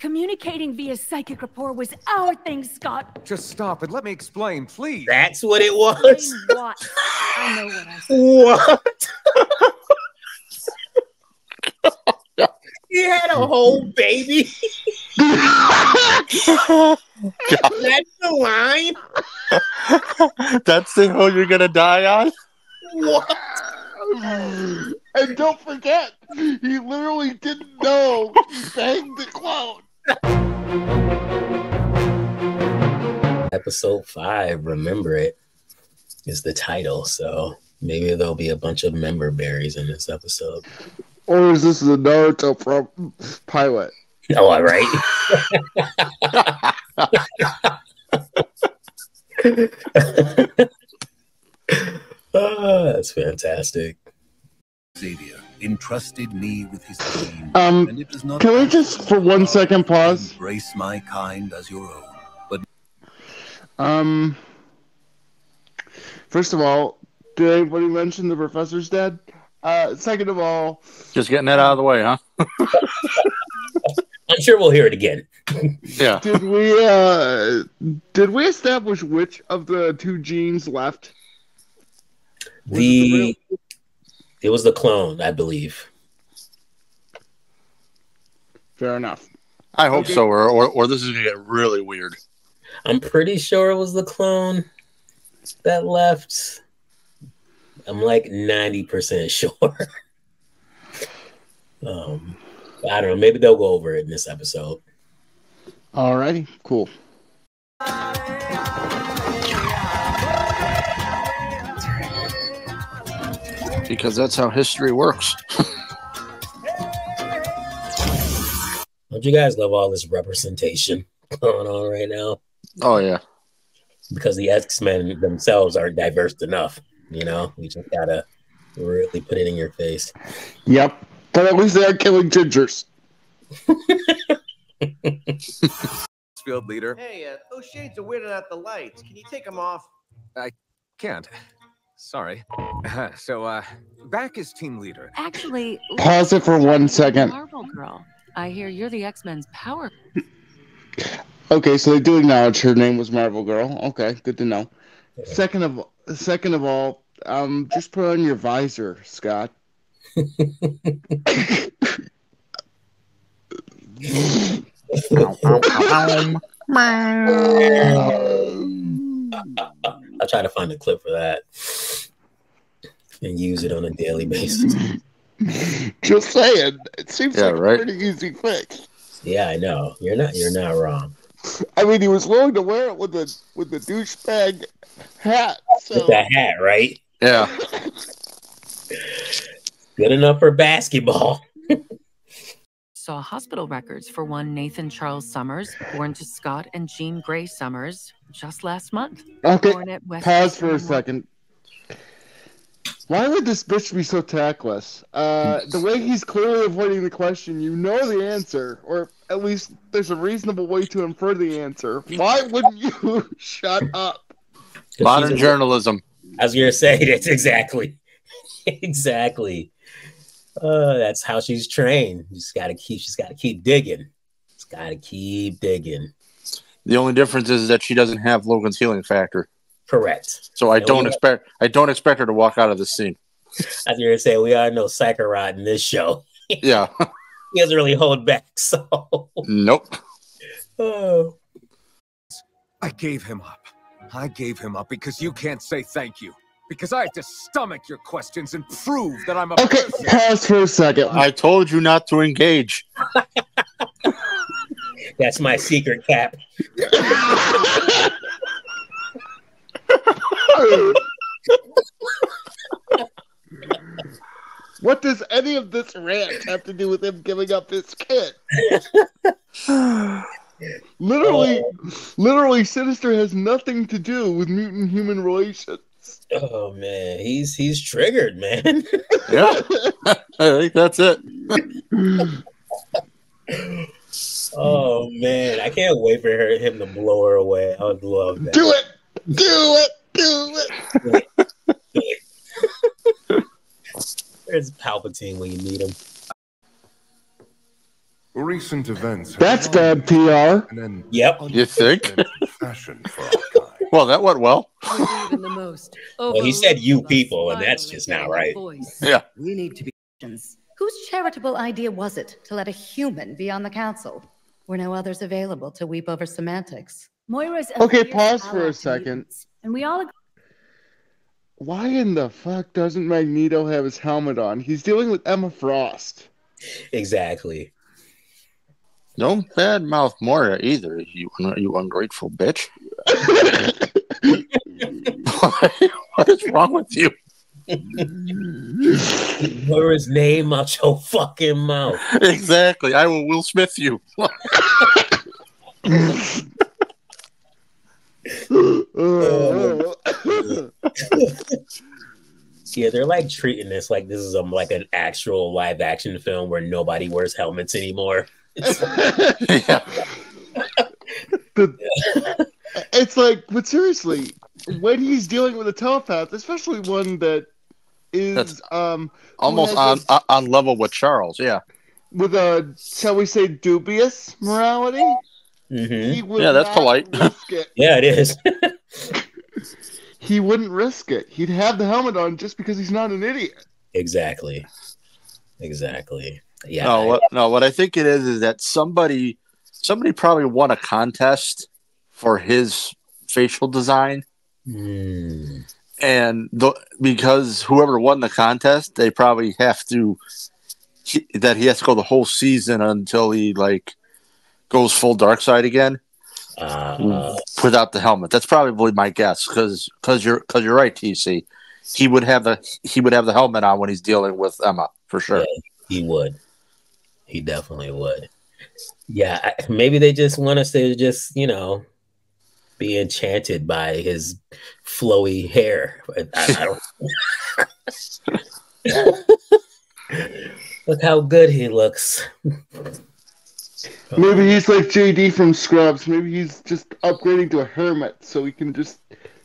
Communicating via psychic rapport was our thing, Scott. Just stop and let me explain, please. That's what it was. What? I know what I said. What? he had a whole baby. That's the line. That's the hill you're gonna die on. What? And don't forget, he literally didn't know he banged the clone. Episode five, remember it, is the title. So maybe there'll be a bunch of member berries in this episode. Or is this the Naruto from pilot? Oh, all right. oh, that's fantastic. Xavier entrusted me with his dream, Um, and it does not. can we just for one second pause? embrace my kind as your own? But Um, first of all, did anybody mention the professor's dead? Uh, second of all, Just getting that out of the way, huh? I'm sure we'll hear it again. Yeah. did we uh, did we establish which of the two Jeans left? Was it The it was the clone, I believe. Fair enough. I hope Okay. so, or, or or this is gonna get really weird. I'm pretty sure it was the clone that left. I'm like 90% sure. um, I don't know. Maybe they'll go over it in this episode. Alrighty, cool. Because that's how history works. Don't you guys love all this representation going on right now? Oh yeah. Because the X Men themselves aren't diverse enough. You know, we just gotta really put it in your face. Yep. But at least they are killing gingers. Field leader. Hey, uh, those shades are weirding out the lights. Can you take them off? I can't. Sorry. so, uh, back as team leader. Actually, Pause it for one second. Marvel Girl. I hear you're the X Men's power. Okay, so they do acknowledge her name was Marvel Girl. Okay, good to know. Second of second of all, um, just put on your visor, Scott. I'll try to find a clip for that and use it on a daily basis. Just saying, it seems Yeah, like right. a pretty easy fix. Yeah, I know. You're not. You're not wrong. I mean, he was willing to wear it with the with the douchebag hat. So With that hat, right? Yeah. Good enough for basketball. Saw hospital records for one Nathan Charles Summers, born to Scott and Jean Grey Summers just last month. okay, Born at West pause for a Eastern- second. Why would this bitch be so tactless? Uh, the way he's clearly avoiding the question, you know the answer, or at least there's a reasonable way to infer the answer. Why wouldn't you shut up? Modern journalism. I was gonna say that's exactly, exactly. Uh, that's how she's trained. You just gotta keep. She's gotta keep digging. She's gotta keep digging. The only difference is that she doesn't have Logan's healing factor. Correct. So I Yeah, don't we- expect I don't expect her to walk out of this scene. I was gonna say we are no Sakurot in this show. Yeah. He doesn't really hold back. So. nope. Oh. I gave him up. I gave him up because you can't say thank you. Because I have to stomach your questions and prove that I'm a Okay, person. pause for a second. I told you not to engage. That's my secret cap. what does any of this rant have to do with him giving up his kid? literally, literally, Sinister has nothing to do with mutant human relations. Oh man, he's he's triggered, man. Yeah. I think that's it. oh man, I can't wait for her, him to blow her away. I would love that. Do it! Do it! Do it! There's Palpatine when you need him. Recent events. That's long bad PR. been an Yep. You think? fashion for our kind. Well, that went well. Even the most Well, he said you people, and that's just not getting a right. voice. Yeah. We need to be. Whose charitable idea was it to let a human be on the council? Were no others available to weep over semantics? Moira's Okay, pause for a second. And we all agree. Why in the fuck doesn't Magneto have his helmet on? He's dealing with Emma Frost. Exactly. Don't bad mouth Moira either. You you ungrateful bitch. what is wrong with you? His name out your fucking mouth. Exactly. I will Will Smith you. Yeah, they're like treating this like this is um like an actual live action film where nobody wears helmets anymore. Yeah. The- it's like, but seriously, when he's dealing with a telepath, especially one that is That's- um Almost on this- on- on level with Charles. Yeah. with a shall we say dubious morality, hmm he would Yeah, that's polite. it. Yeah, it is. He wouldn't risk it. He'd have the helmet on just because he's not an idiot. exactly. Exactly. Yeah. No, what no, what I think it is is that somebody somebody probably won a contest for his facial design. Hmm. and the, because whoever won the contest, they probably have to he, that he has to go the whole season until he like goes full dark side again Uh, without the helmet. That's probably my guess because because you're because you're right, TC. He would have the he would have the helmet on when he's dealing with Emma for sure. he would. He definitely would. Yeah, maybe they just want us to just, you know, be enchanted by his flowy hair. I, I don't. Look how good he looks. Maybe he's like JD from Scrubs. Maybe he's just upgrading to a hermit so he can just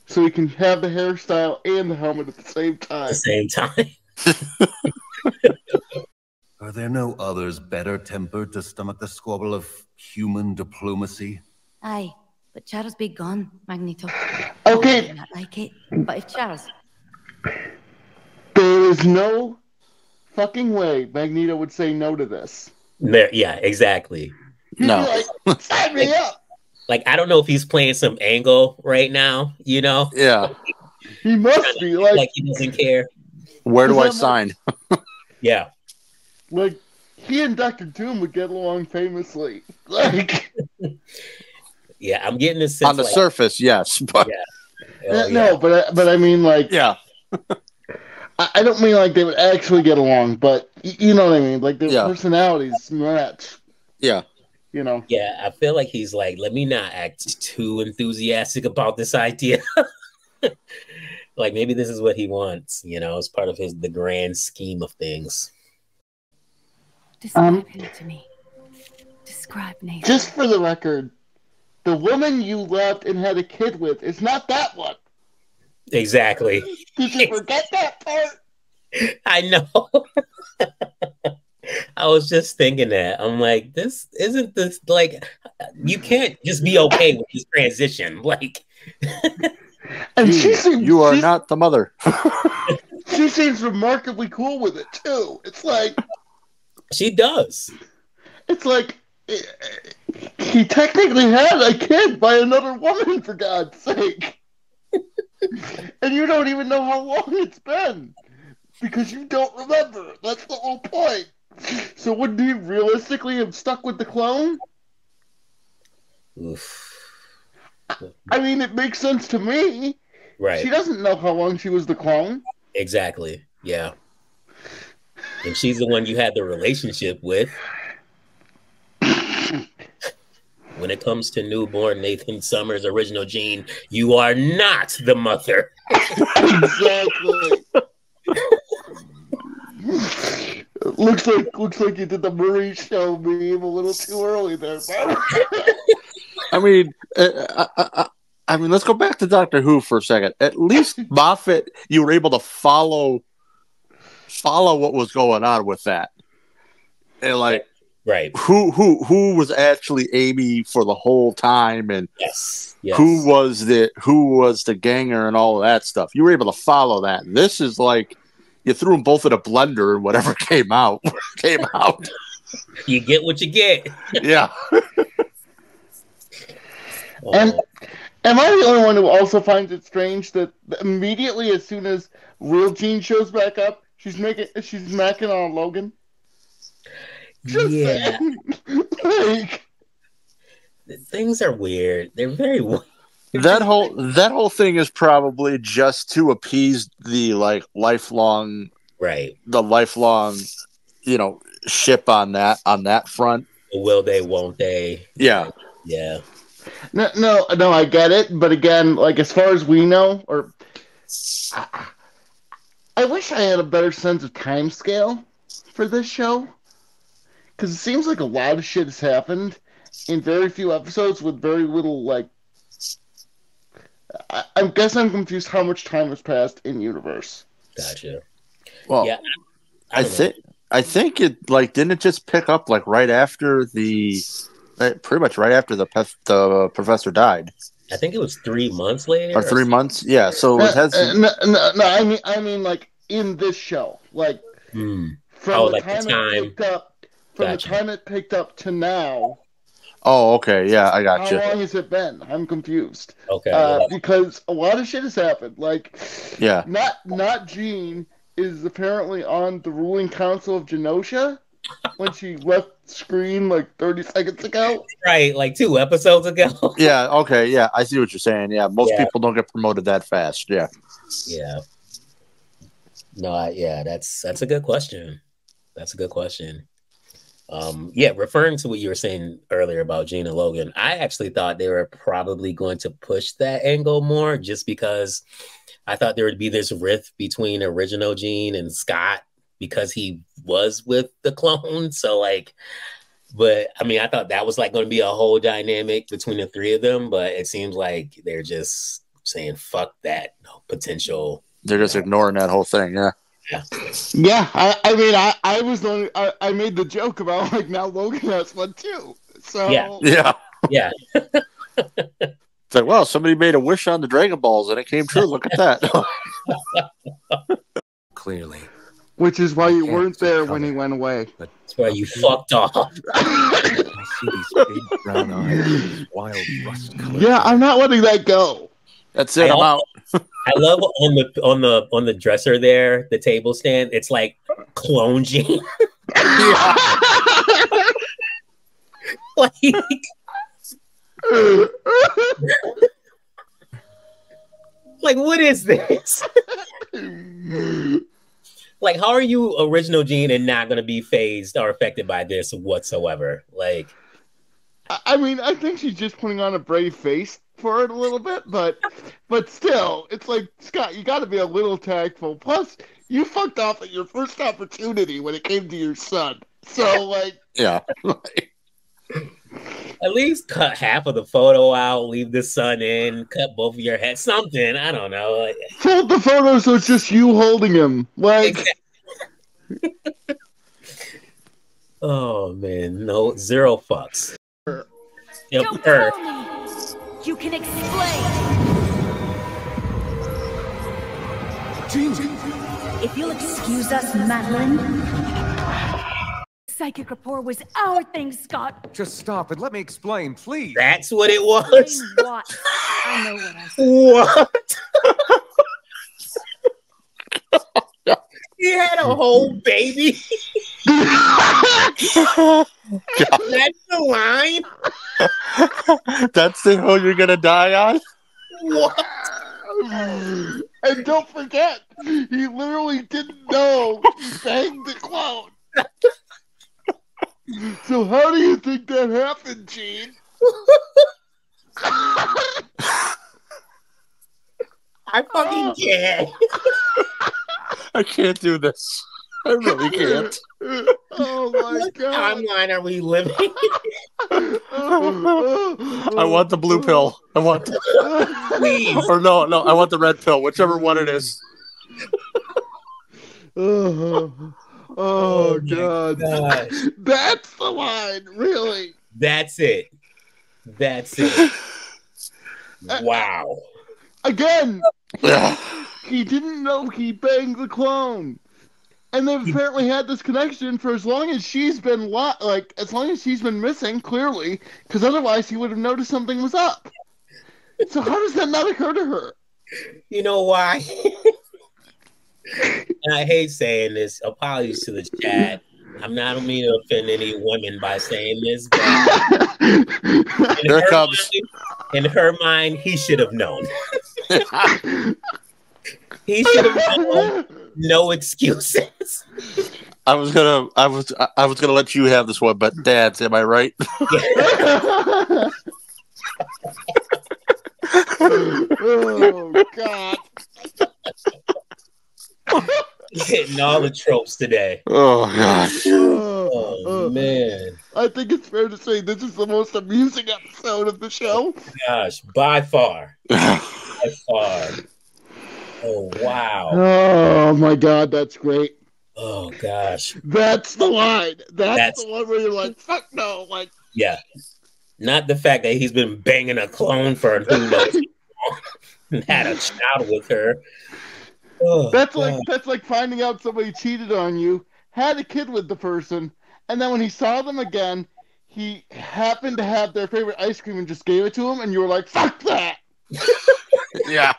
so he can have the hairstyle and the helmet at the same At time. the same time. Are there no others better tempered to stomach the squabble of human diplomacy? Aye, but Charles be gone, Magneto. Okay. I like it. But if Charles, There is no fucking way Magneto would say no to this. There, yeah, exactly. He'd No. like, sign me up. Like I don't know if he's playing some angle right now, you know, Yeah. He must be like like he doesn't care. Where do I sign? Yeah, like he and Doctor Doom would get along famously. Like yeah. I'm getting this sense On the like, surface, yes, but oh, no, but I, but I mean like yeah, I, I don't mean like they would actually get along, but y- you know what I mean. Like their Yeah. personalities match. yeah. You know. Yeah, I feel like he's like, let me not act too enthusiastic about this idea. like maybe this is what he wants, you know, as part of his the grand scheme of things. Describe Um, him to me. Describe Nathan. Just for the record, the woman you loved and had a kid with is not that one. Exactly. Did you forget that part? I know. I was just thinking that. I'm like, this isn't this like you can't just be okay with this transition. Like And You, she seems you are not the mother. She seems remarkably cool with it too. It's like she does. it's like he technically had a kid by another woman for God's sake, and you don't even know how long it's been because you don't remember. That's the whole point. So would he realistically have stuck with the clone? Oof. I mean, it makes sense to me. Right. She doesn't know how long she was the clone. Exactly. Yeah. And she's the one you had the relationship with. When it comes to newborn Nathan Summers, original Jean, you are not the mother. exactly. looks like looks like you did the Maury show meme a little too early there. I mean, uh, I, I, I mean, let's go back to Doctor Who for a second. At least Moffat, you were able to follow follow what was going on with that, and like, Right. who who who was actually Amy for the whole time and Yes. Yes. who was the who was the ganger and all of that stuff. You were able to follow that. This is like you threw them both in a blender and whatever came out came out. you get what you get. Yeah. And Oh, am I the only one who also finds it strange that immediately as soon as real Jean shows back up, she's making she's macking on Logan? Just yeah. saying. like, Things are weird. They're very weird. that whole that whole thing is probably just to appease the like lifelong Right. the lifelong you know ship on that on that front. Will they? Won't they? Yeah. Yeah. no, no, no, I get it, but again, like as far as we know, or I, I wish I had a better sense of time scale for this show, because it seems like a lot of shit has happened in very few episodes with very little like. I, I guess I'm confused how much time has passed in universe. Gotcha. Well, yeah. I don't think I think it like didn't it just pick up like right after the uh, pretty much right after the pef- the professor died I think it was three months later. or three months. Yeah, so it has. Uh, no, no, no, I mean, I mean, like in this show, like Hmm. from Oh, the like the time, time. it picked up, from Gotcha. the time it picked up to now. oh, okay, yeah, I got How you. long has it been? I'm confused. Okay. Uh, yeah. because a lot of shit has happened. Like, Yeah. not not Jean is apparently on the ruling council of Genosha when she left screen like 30 seconds ago. Right, like two episodes ago. Yeah, okay, yeah, I see what you're saying. Yeah, most Yeah. people don't get promoted that fast. Yeah, yeah. No, I, yeah, that's that's a good question. That's a good question. Um, yeah, referring to what you were saying earlier about Gina Logan, I actually thought they were probably going to push that angle more just because I thought there would be this rift between original Jean and Scott because he was with the clone. So like but I mean I thought that was like going to be a whole dynamic between the three of them, but it seems like they're just saying fuck that potential they're just ignoring that whole thing. Yeah, Yeah, I, I mean, I, I was the only, I, I made the joke about like now Logan has one too. So Yeah. yeah. Yeah. It's like, well, somebody made a wish on the Dragon Balls and it came true. Look at that. Clearly. Which is why you Yeah, weren't there when he went away. But That's why you fucked off. I see these big brown eyes, these wild rust color. Yeah, I'm not letting that go. That's it. I I'm out. I love on the on the on the dresser there, the table stand. It's like clone Jean. like like what is this? Like how are you original Jean and not going to be phased or affected by this whatsoever? Like I- I mean, I think she's just putting on a brave face for it a little bit, but but still, it's like Scott, you got to be a little tactful. Plus, you fucked off at your first opportunity when it came to your son. So like, Yeah. at least cut half of the photo out, leave the sun in, cut both of your heads, something. I don't know. Like, fold the photo so it's just you holding him. Like, Oh man, no zero fucks. Yep, Don't her. me. You can explain. If you'll excuse us, Madelyne. Psychic rapport was our thing, Scott. Just stop and let me explain, please. That's what it was. What? I know what I said. What? he had a whole baby. That's the line. That's the hill you're gonna die on. What? and don't forget, he literally didn't know he banged the clone. So how do you think that happened, Jean? I fucking ah. can't. I can't do this. I really can't. oh my What god! timeline are we living? I want the blue pill. I want, Please. or no, no, I want the red pill, whichever one it is. Uh-huh. Oh Oh, my god. That's the line, really. That's it. That's it. Uh, wow. Again, he didn't know he banged the clone. And they've apparently had this connection for as long as she's been lo- like as long as she's been missing, clearly, because otherwise he would have noticed something was up. So how does that not occur to her? You know why? and I hate saying this. Apologies to the chat. I'm not I don't mean to offend any women by saying this, but in There her comes. mind- in her mind, he should have known. he should have known. No excuses. I was gonna, I was, I- I was gonna let you have this one, but Dad's, am I right? oh God! Hitting all the tropes today. Oh gosh. Oh Oh, man, I think it's fair to say this is the most amusing episode of the show. gosh, by far, by far. Oh wow. Oh my God, that's great. Oh gosh. That's the line. That's, That's- the one where you're like, fuck no, like. Yeah. Not the fact that he's been banging a clone for who knows long and had a child with her. Oh, That's like God. that's like finding out somebody cheated on you, had a kid with the person, and then when he saw them again, he happened to have their favorite ice cream and just gave it to him, and you were like, "Fuck that!" Yeah.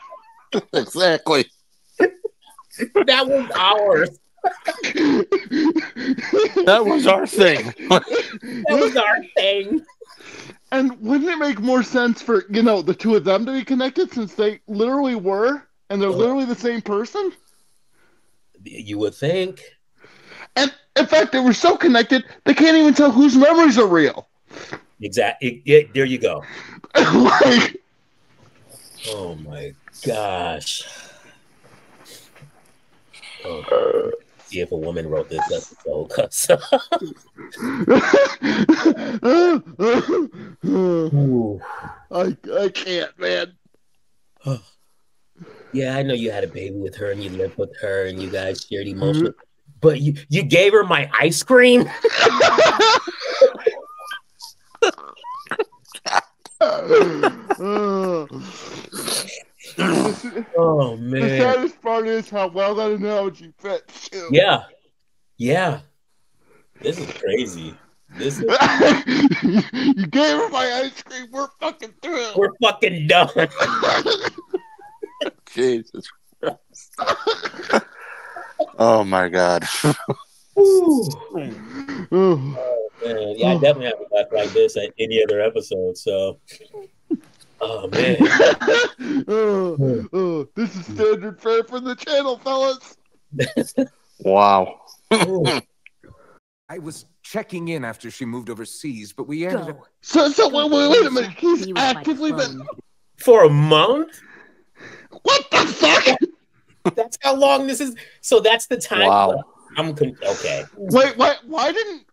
exactly. that was ours. That was our thing. That was our thing. and wouldn't it make more sense for you know the two of them to be connected since they literally were, and they're oh. literally the same person? You would think. And in fact, they were so connected they can't even tell whose memories are real. Exactly. There you go. like, Oh my gosh. Oh, uh. see if a woman wrote this Ooh. I I can't, man. Yeah, I know you had a baby with her and you lived with her and you guys shared mm-hmm. emotions. But you, you gave her my ice cream? The Oh the man. saddest part is how well that analogy fits. Too. Yeah. Yeah. This is crazy. This is you gave her my ice cream. We're fucking through. we're fucking done. Jesus Christ. Oh my God. Ooh. Oh, Man, yeah, I definitely have a laugh like this at any other episode. So, oh man, oh, oh, this is standard fare for the channel, fellas. Wow. I was checking in after she moved overseas, but we ended up. So, so wait, wait, wait a minute. He's He was my actively been. for a month. What the fuck? That's how long this is. So that's the time. Wow. I'm con- okay. Wait, why? Why didn't?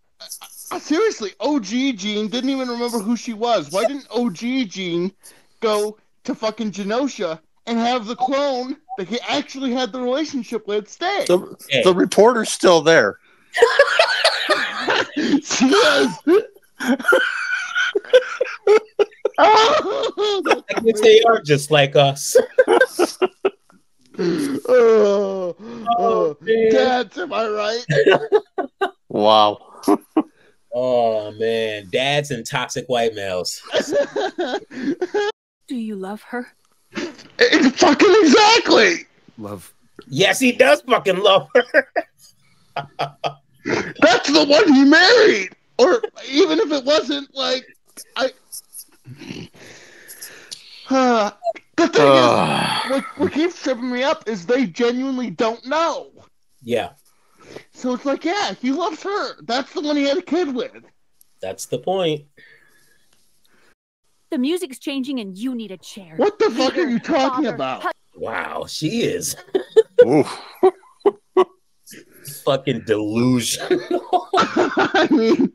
Uh, seriously, OG Jean didn't even remember who she was. Why didn't OG Jean go to fucking Genosha and have the clone that he actually had the relationship with stay? The, Hey. the reporter's still there. she is. oh, I guess they are just like us. oh, oh. oh dads, am I right? Wow. Oh man, dads and toxic white males. Do you love her? It's fucking exactly. Love. Yes, he does fucking love her. That's the one he married. Or even if it wasn't, like, I. Uh, the thing Ugh. is, what, what keeps tripping me up is they genuinely don't know. Yeah, So it's like, yeah, he loves her. That's the one he had a kid with. that's the point. The music's changing and you need a chair. What the fuck are you talking father, about? Wow, she is fucking delusional. I mean,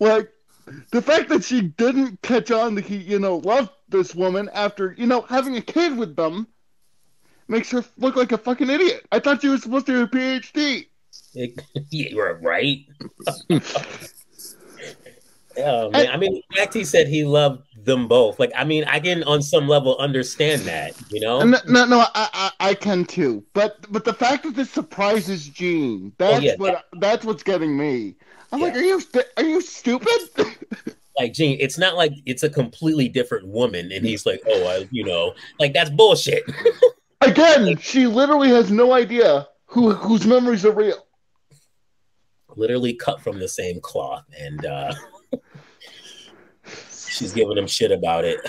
like, the fact that she didn't catch on that he, you know, loved this woman after, you know, having a kid with them makes her look like a fucking idiot. I thought she was supposed to have a PhD. It, you were right. oh man, I mean, in fact, he said he loved them both. Like, I mean, I can on some level understand that, you know. No, no, no I, I, I can too. But, but the fact that this surprises Jean, oh, that's Oh, yeah, what, that's what's getting me. I'm like, are you, are you stupid? Like, Jean, it's not like it's a completely different woman, and he's like, oh, I, you know, like that's bullshit. Again, she literally has no idea who whose memories are real. Literally cut from the same cloth, and uh she's giving him shit about it.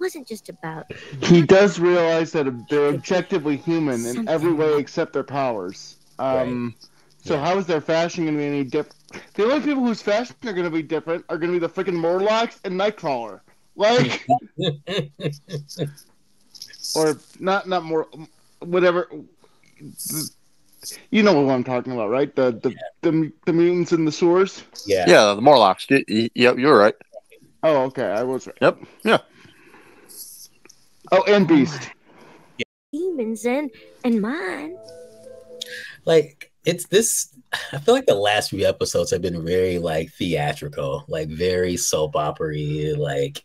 Wasn't just about He does realize that they're objectively human in every way except their powers. Um, So how is their fashion going to be any different? The only people whose fashion are going to be different are going to be the freaking Morlocks and Nightcrawler. Like, or not, not more, whatever. You know what I'm talking about, right? The the the, the mutants in the sewers. yeah. Yeah, the Morlocks. Y- y- Yep, you're right. Oh, okay, I was right. Yep. Yeah. Oh, and Beast. demons and and mine. like it's this i feel like the last few episodes have been very like theatrical like very soap opery like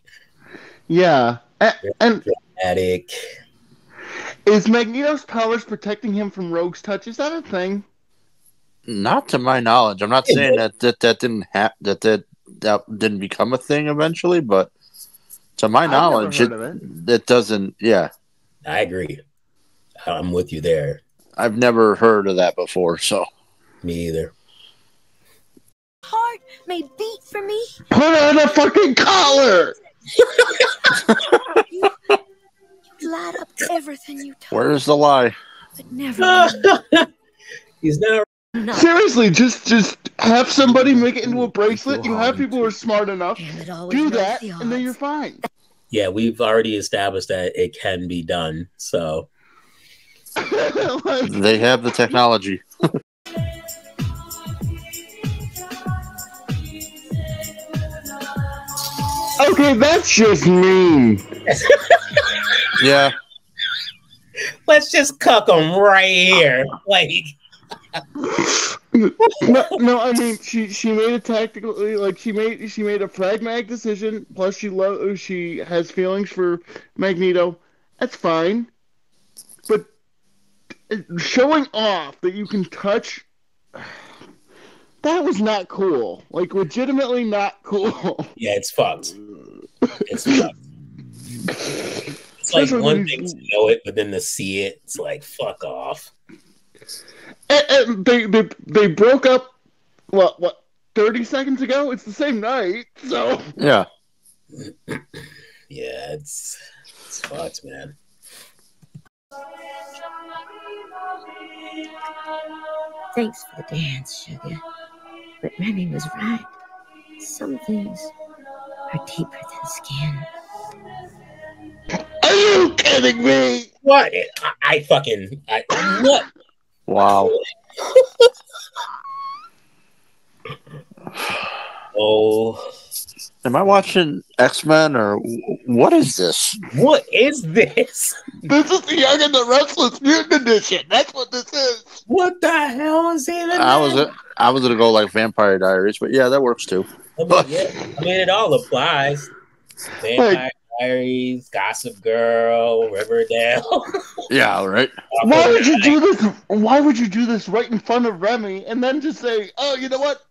Yeah, A- and dramatic is Magneto's powers protecting him from Rogue's touch? Is that a thing? Not to my knowledge. I'm not Yeah, saying that that, that didn't ha- that that that didn't become a thing eventually, but to my I've knowledge, it, of it. it doesn't. Yeah, i agree i'm with you there I've never heard of that before. So me either Heart may beat for me. Put on a fucking collar. You, you light up to everything you touch, where's the lie? but never. he's not no. Seriously, just just have somebody make it into a bracelet. You have people who are smart enough. And it always Do that, the and then you're fine. yeah we've already established that it can be done so Like, They have the technology. okay, that's just mean. Yeah, let's just cuck them right here like No, no, I mean she she made a tactically like she made she made a pragmatic decision. Plus, she love she has feelings for Magneto. That's fine, but showing off that you can touch that was not cool. Like legitimately not cool. yeah it's fucked it's fucked it's like Especially one thing to know it but then to see it it's like fuck off and, and they, they they broke up. What what? Thirty seconds ago. It's the same night. So yeah. yeah it's it's fucked man Thanks for the dance, sugar. But Remy was right. Some things are deeper than skin. are you kidding me? What? I, I fucking I, what? Wow. Oh, Am I watching X Men or what is this? what is this? This is the Young and the Restless Mutant Edition. That's what this is. What the hell is even? I was I was gonna go like Vampire Diaries, but yeah, that works too. I mean, yeah, I mean, it all applies. Vampire Diaries, Gossip Girl, Riverdale. Yeah, right. Why would you do this? Why would you do this right in front of Remy and then just say, "Oh, you know what?"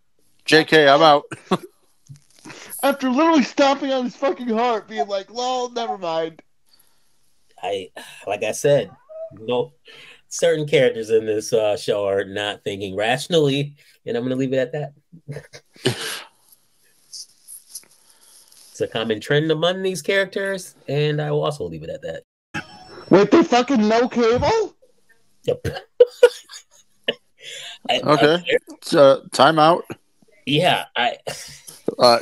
Jk, I'm out. After literally stomping on his fucking heart, being like, "Lol, never mind." I, like I said, no, certain characters in this uh, show are not thinking rationally, and I'm going to leave it at that. it's a common trend among these characters, and I will also leave it at that. Wait, they fucking no cable? Yep. I- Okay. I- So time out. yeah, I. Uh,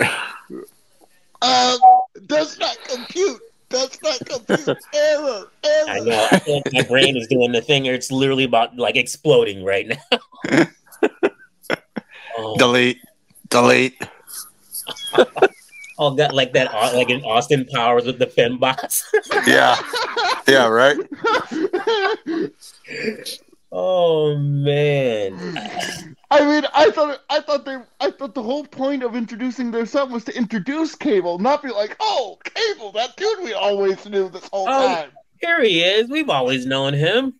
Uh, does not compute. Does not compute. Error. Error. I know. I feel like my brain is doing the thing, or it's literally about like exploding right now. oh, delete. Delete. oh, got like that, uh, like in Austin Powers with the fembots. Yeah. Yeah, right. Oh man. I mean, I thought I thought they I thought the whole point of introducing their son was to introduce Cable, not be like, oh, Cable, that dude we always knew this whole Oh, time. Here he is. We've always known him.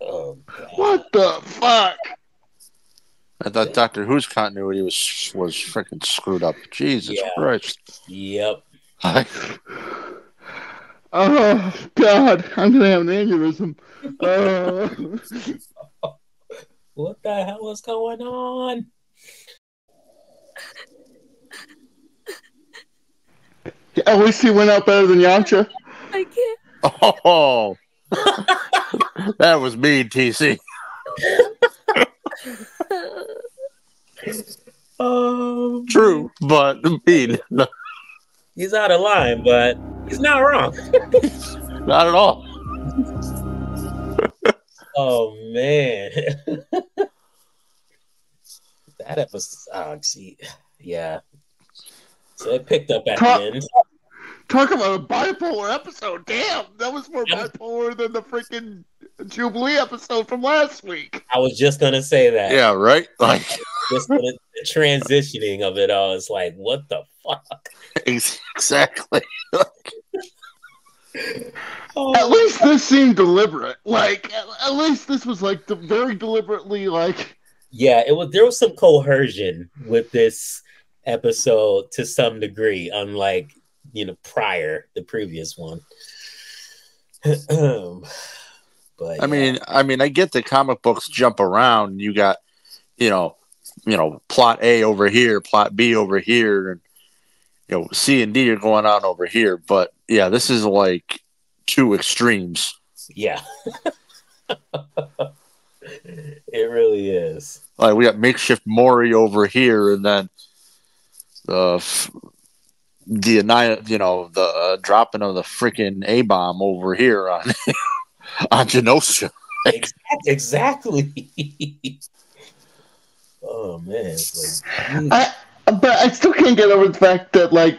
Oh, God. What the fuck? I thought Doctor Who's continuity was was freaking screwed up. Jesus Yeah. Christ! Yep. I, Oh God, I'm gonna have an aneurysm. Uh, What the hell is going on? at least he went out better than Yamcha. I can't. oh, that was mean, TC. Oh, um, True, but mean. He's out of line, but he's not wrong. not at all. Oh man. that episode oh, see, yeah. So it picked up at Talk- the end. Talk about a bipolar episode. Damn, that was more Yeah. bipolar than the freaking Jubilee episode from last week. I was just gonna say that. Yeah, right. Like Just the, the transitioning of it all is like, what the fuck? exactly. At least this seemed deliberate. Like, at, at least this was like de- very deliberately like. yeah, it was there was some coercion with this episode to some degree, unlike you know prior the previous one. but I mean, I mean, I get the comic books jump around. You got, you know, you know, plot A over here, plot B over here, and you know, C and D are going on over here. But yeah, this is like two extremes. yeah. it really is. Like we got makeshift Maury over here, and then the f- the anni- you know, the uh, dropping of the freaking A bomb over here on on Genosha. Ex- Exactly. oh man, like, I, but I still can't get over the fact that like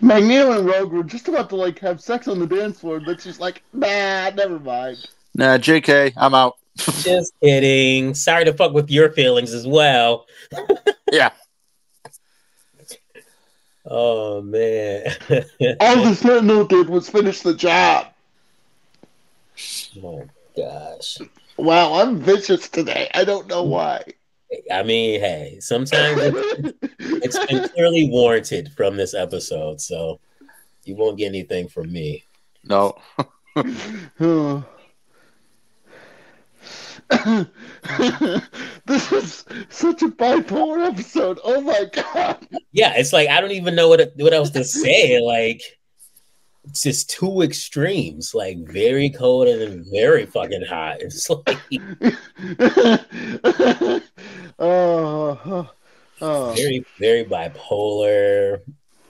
Magneto and Rogue were just about to like have sex on the dance floor, but she's like, nah, never mind. Nah, Jk, I'm out. just kidding. Sorry to fuck with your feelings as well. Yeah. Oh man. All the Sentinel did was finish the job. oh gosh. Wow, I'm vicious today. I don't know mm. why. I mean, hey, sometimes it's, it's been clearly warranted from this episode, so you won't get anything from me. No. This is such a bipolar episode. Oh my god. Yeah, it's like I don't even know what what else to say. Like it's just two extremes, like very cold and very fucking hot. It's like oh, oh. very, very bipolar,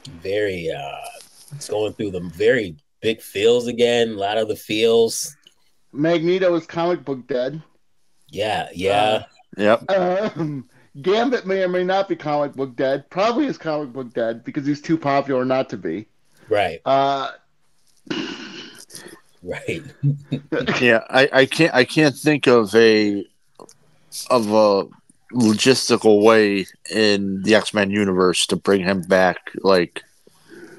very uh it's going through the very big feels again, a lot of the feels. Magneto is comic book dead. Yeah, yeah. Yep. Um, Gambit may or may not be comic book dead. Probably is comic book dead because he's too popular not to be. right, Uh, right. Yeah, I, I can't I can't think of a of a logistical way in the X Men universe to bring him back like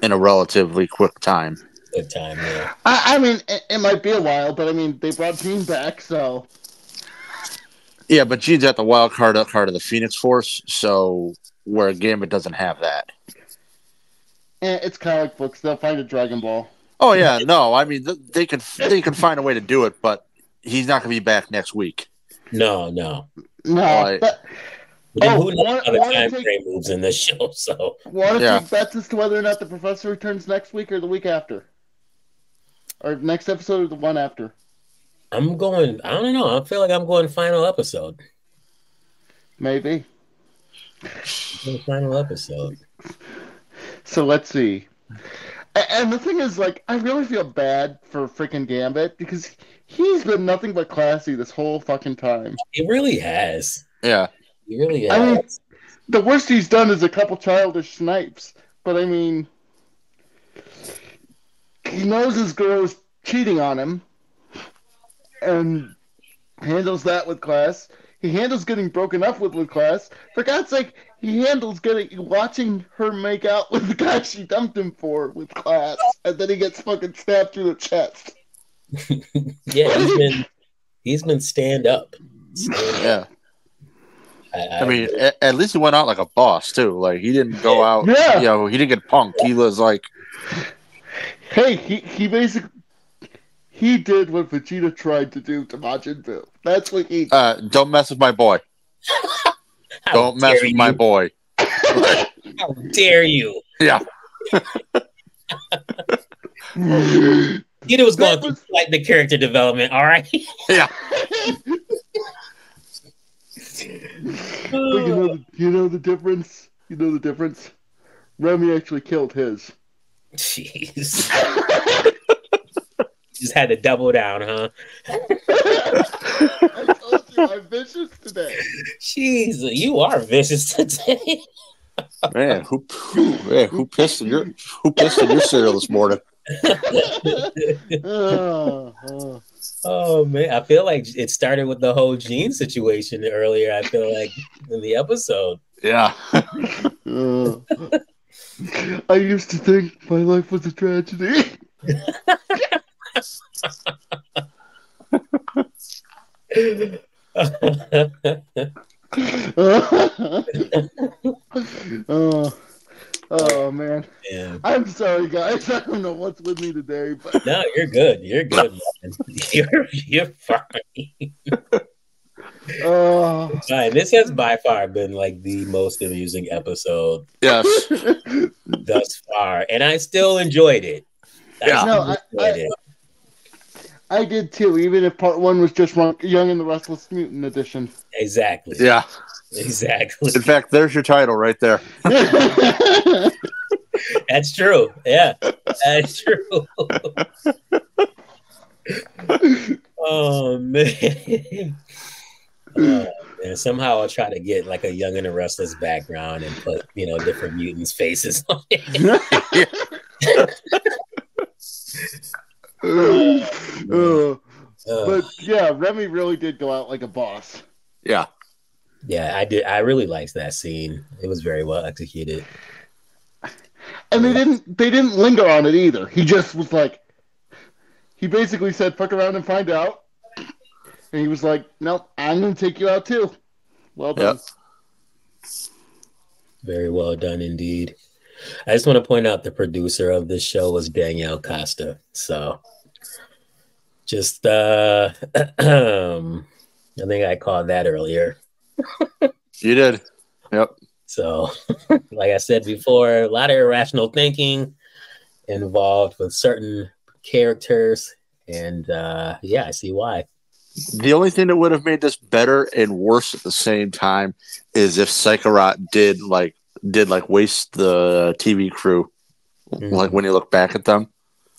in a relatively quick time. Good time, yeah. I, I mean, it, it might be a while, but I mean, they brought Jean back, so Yeah, but Jean's at the wild card card of the Phoenix Force, so where Gambit doesn't have that. eh, it's comic books. They'll find a Dragon Ball. Oh yeah, no, I mean th- they can they can find a way to do it, but he's not going to be back next week. No, no. No, Right. that, But Oh, who knows wanna- how the time take- frame moves in this show? So want to Yeah. take bets as to whether or not the professor returns next week or the week after, or next episode or the one after. I'm going. I don't know. I feel like I'm going final episode. Maybe. Final episode. So let's see. A- And the thing is, like, I really feel bad for freaking Gambit because he's been nothing but classy this whole fucking time. He really has. Yeah, He really has. I mean, the worst he's done is a couple childish snipes, but I mean, he knows his girl's cheating on him. and handles that with class. He handles getting broken up with with class. For God's sake, he handles getting watching her make out with the guy she dumped him for with class, and then he gets fucking stabbed through the chest. yeah, he's been he's been stand up. Stand Yeah. up. I, I mean, at, at least he went out like a boss too. Like he didn't go out. Yeah. You know, he didn't get punked. He was like, Hey, he he basically he did what Vegeta tried to do to Majin Buu. That's what he. uh, "Don't mess with my boy. how Don't mess with you. my boy." How dare you? Yeah. Peter was going That through was- like the character development. All right. Yeah. But you know, you know the difference. You know the difference. Remy actually killed his. Jeez. Just had to double down, huh? I told you I'm vicious today. Jesus, you are vicious today. Man, who, who man, who pissed in your who pissed in your cereal this morning? Oh, oh. oh man, I feel like it started with the whole Jean situation earlier. I feel like in the episode. Yeah. Uh, I used to think my life was a tragedy. oh, oh man, yeah. I'm sorry, guys. I don't know what's with me today, but No, you're good. You're good. Man. You're you're fine. oh, Fine. This has by far been like the most amusing episode Yes. thus far, and I still enjoyed it. I Yeah. still No, I- enjoyed I- it. I did too. Even if part one was just Ron- Young and the Restless Mutant edition. Exactly. Yeah. Exactly. In fact, there's your title right there. That's true. Yeah, that's true. oh man. Oh, man. Somehow I'll try to get like a young and the restless background and put you know different mutants' faces on it. Uh, but yeah, Remy really did go out like a boss. Yeah. yeah, I did. I really liked that scene. It was very well executed. And they didn't they didn't linger on it either. He just was like he basically said fuck around and find out. And he was like, Nope, I'm gonna take you out too. Well done. Yep. Very well done indeed. I just want to point out the producer of this show was Danielle Costa. So just uh I think I called that earlier. You did. Yep. So like I said before, a lot of irrational thinking involved with certain characters. And uh yeah, I see why. The only thing that would have made this better and worse at the same time is if Psychorat did like did like waste the TV crew, Mhm. like when you look back at them,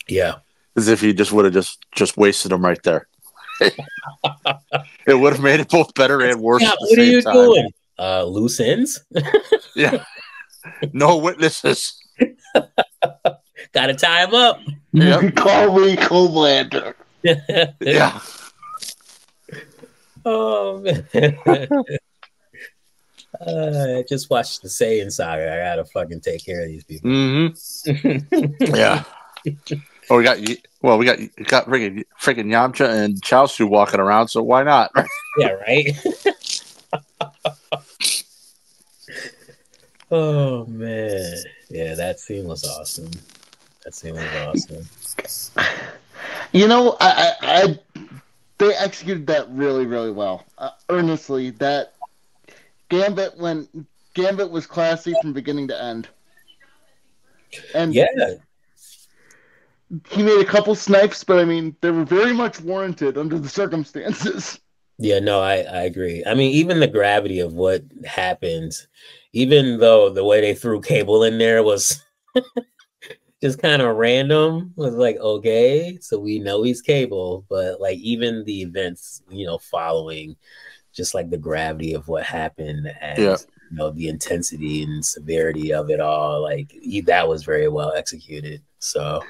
Yeah. As if he just would have just just wasted them right there. it would have made it both better and worse. Yeah, at the what are you time. doing? Uh loose ends? Yeah, no witnesses. Gotta tie him up. You Yep. can call me Homelander. Yeah, Oh man. uh, I just watched the Saiyan saga. I gotta fucking take care of these people. mm-hmm. yeah. Oh, we got well, we got got freaking freaking Yamcha and Chiaotzu walking around, so why not? yeah, right. oh man, yeah, that scene was awesome. That scene was awesome. You know, I, I, I they executed that really, really well. Uh, earnestly, that Gambit when Gambit was classy from beginning to end. And Yeah, he made a couple snipes, but I mean, they were very much warranted under the circumstances. Yeah, no, I, I agree. I mean, even the gravity of what happens, even though the way they threw Cable in there was just kind of random, was like, okay, so we know he's Cable, but like even the events, you know, following, just like the gravity of what happened and Yeah. You know the intensity and severity of it all, like he, that was very well executed. So,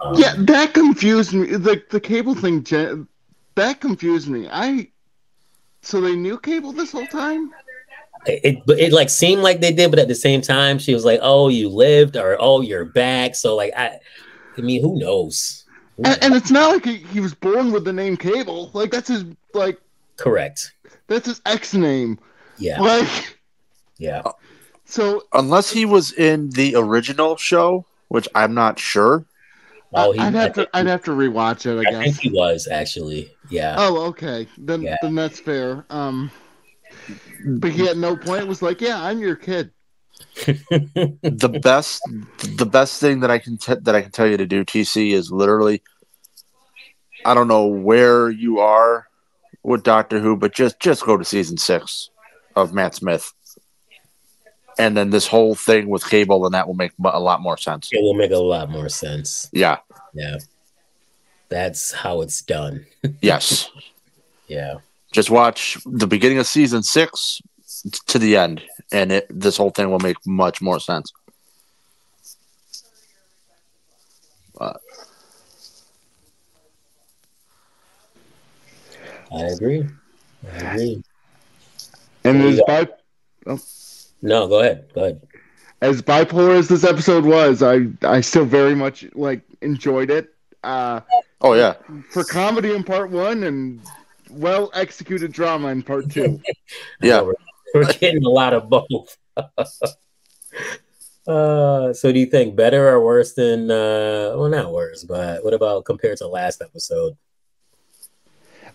um, yeah, that confused me. The the cable thing, that confused me. I so they knew Cable this whole time. It, it but it like seemed like they did, but at the same time, she was like, "Oh, you lived," or "Oh, you're back." So like, I, I mean, who knows? Who And, and it's not like he, he was born with the name Cable. Like that's his like Correct. that's his ex name. Yeah. Like Yeah. so Unless he was in the original show, which I'm not sure. Oh, he, I'd I have to think, I'd have to rewatch it. I I guess. think he was actually. Yeah. Oh, okay. Then Yeah. then that's fair. Um, but he at no point was like, "Yeah, I'm your kid." the best the best thing that I can t- that I can tell you to do TC is literally I don't know where you are with Doctor Who but just just go to season 6 of Matt Smith and then this whole thing with Cable and that will make a lot more sense. It will make a lot more sense. Yeah. Yeah. That's how it's done. Yes. Yeah. Just watch the beginning of season 6 to the end and it this whole thing will make much more sense. But I agree. I agree. And There you as bi- No, go ahead. Go ahead. as bipolar as this episode was, I I still very much like enjoyed it. Uh, oh yeah. for comedy in part one and well executed drama in part two. Yeah. We're, we're getting a lot of both. uh, so do you think better or worse than uh well not worse, but what about compared to last episode?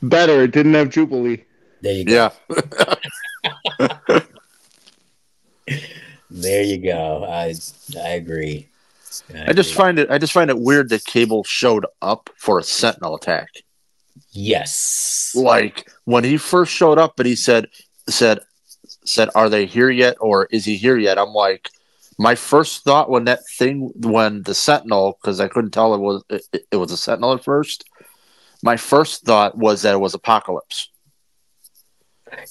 Better, it didn't have Jubilee. There you go. Yeah. There you go. I I agree. I just agree. find it I just find it weird that Cable showed up for a Sentinel attack. yes. Like when he first showed up, but he said said said, "Are they here yet, or is he here yet?" I'm like, my first thought when that thing when the Sentinel because I couldn't tell it was it, it was a Sentinel at first. My first thought was that it was Apocalypse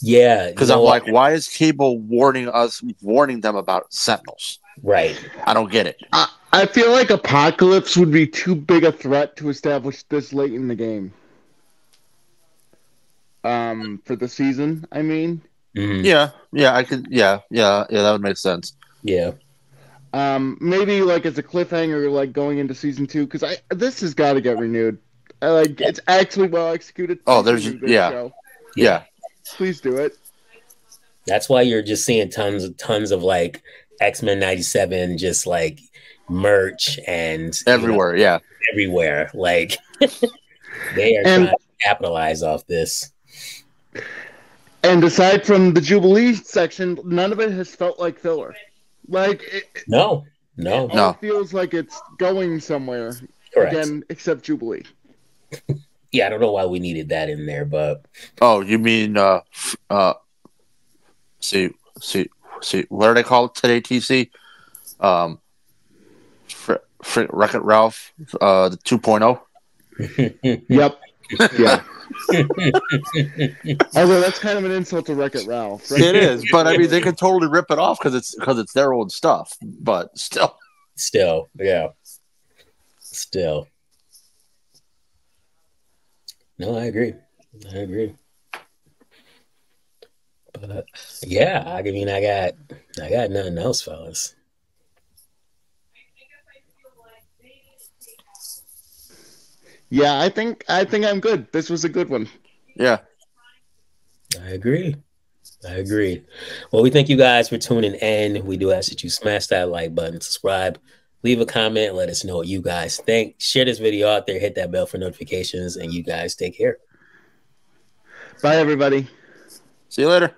Yeah. because I'm like, why is Cable warning us, warning them about Sentinels? right. I don't get it. I, I feel like Apocalypse would be too big a threat to establish this late in the game. Um, for the season, I mean. Mhm. Yeah, yeah, I could. Yeah, yeah, yeah, that would make sense. Yeah. Um, maybe like as a cliffhanger, like going into season two, because I this has got to get renewed. I, like it's actually well executed. Oh, there's- renew this yeah. Yeah, Please do it. That's why you're just seeing tons of tons of like X Men '97 just like merch and you know, everywhere. Yeah, everywhere. Like they are And- trying to capitalize off this. And aside from the Jubilee section, none of it has felt like filler. Like it, it No, no, all No. feels like it's going somewhere correct. again, except Jubilee. Yeah, I don't know why we needed that in there, but Oh, you mean uh uh see see see what do they call it today, TC? Um Fr- Fr- Wreck It Ralph, uh the 2.0. Yep. Yeah. Although that's kind of an insult to Wreck It Ralph. Right? It is, but I mean they could totally rip it off because it's because it's their own stuff. But still, still, yeah, still. No, I agree. I agree. But yeah, I mean, I got, I got nothing else, fellas. Yeah, I think I think I'm good. This was a good one. yeah. I agree. I agree. Well, we thank you guys for tuning in. We do ask that you smash that like button, subscribe, leave a comment, let us know what you guys think. Share this video out there, hit that bell for notifications, and you guys take care. Bye, everybody. See you later.